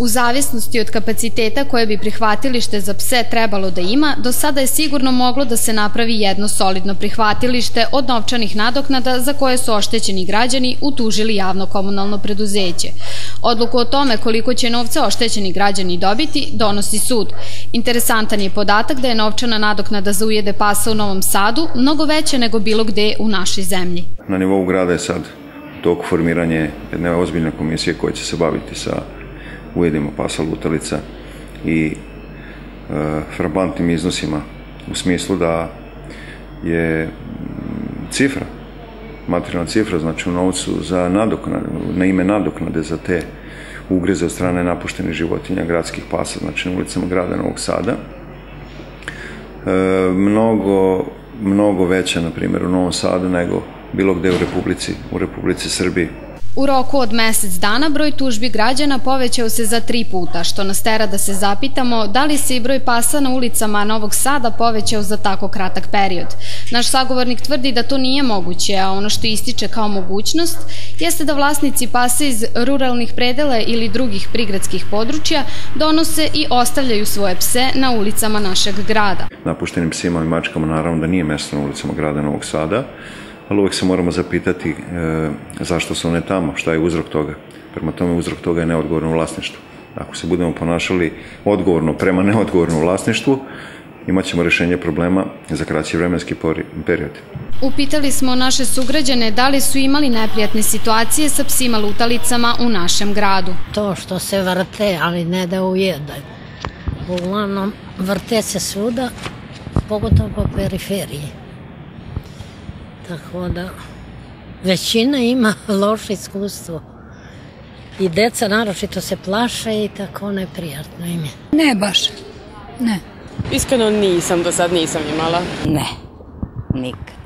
U zavisnosti od kapaciteta koje bi prihvatilište za pse trebalo da ima, do sada je sigurno moglo da se napravi jedno solidno prihvatilište od novčanih nadoknada za koje su oštećeni građani utužili javno komunalno preduzeće. Odluku o tome koliko će novca oštećeni građani dobiti donosi sud. Interesantan je podatak da je novčana nadoknada za ujede pasa u Novom Sadu mnogo veća nego bilo gde u našoj zemlji. Na nivou grada je sad tog formiranje jedne ozbiljne komisije koja će se baviti sa ujedima pasa lutalica i e, frabantnim iznosima u smislu da je cifra, materijalna cifra, znači u novcu za nadoknade, na ime nadoknade za te ugreze od strane napuštenih životinja gradskih pasa, znači na ulicama grada Novog Sada, e, mnogo, mnogo veća, na primjer, u Novom Sadu nego bilo gde u Republici, u Republici Srbiji. U roku od mesec dana broj tužbi građana povećao se za tri puta, što nas tera da se zapitamo da li se i broj pasa na ulicama Novog Sada povećao za tako kratak period. Naš sagovornik tvrdi da to nije moguće, a ono što ističe kao mogućnost jeste da vlasnici pasa iz ruralnih predela ili drugih prigradskih područja donose i ostavljaju svoje pse na ulicama našeg grada. Napuštenim psima i mačkama naravno da nije mesto na ulicama grada Novog Sada, ali uvek se moramo zapitati e, zašto su one tamo, šta je uzrok toga. Prema tome uzrok toga je neodgovorno vlasništvo. Ako se budemo ponašali odgovorno prema neodgovornom vlasništvu, imaćemo rešenje problema za kraći vremenski period. Upitali smo naše sugrađane da li su imali neprijatne situacije sa psima lutalicama u našem gradu. To što se vrte, ali ne da ujedaju. Uglavnom, vrte se svuda, pogotovo po periferiji. Tako da, većina ima loše iskustvo. I deca naročito se plaše i tako neprijatno im je. Ne baš, ne. Iskreno nisam, do sad nisam imala. Ne, nikad.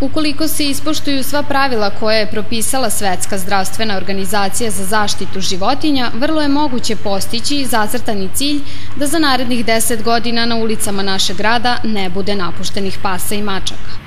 Ukoliko se ispoštuju sva pravila koje je propisala Svetska zdravstvena organizacija za zaštitu životinja, vrlo je moguće postići zacrtani cilj da za narednih 10 godina na ulicama našeg grada ne bude napuštenih pasa i mačaka.